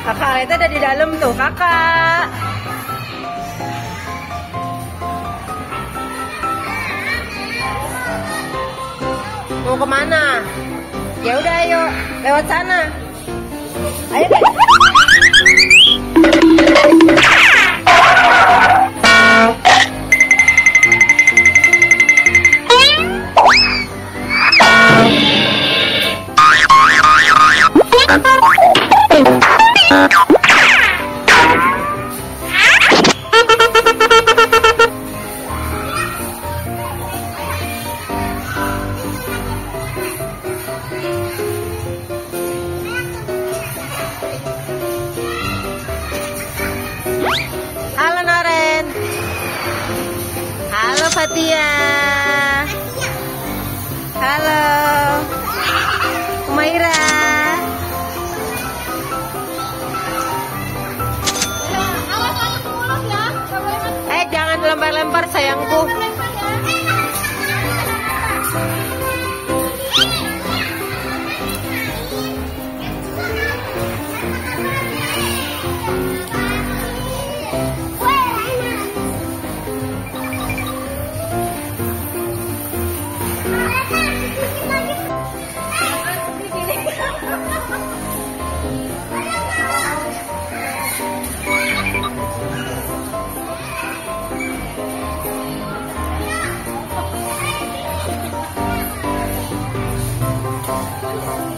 Kakak Aleta ada di dalam tuh, kakak. Mau ke mana? Ya udah ayo, lewat sana. Ayo deh. Fatia. Halo. Umaira. Eh jangan lempar-lempar sayangku. Bye.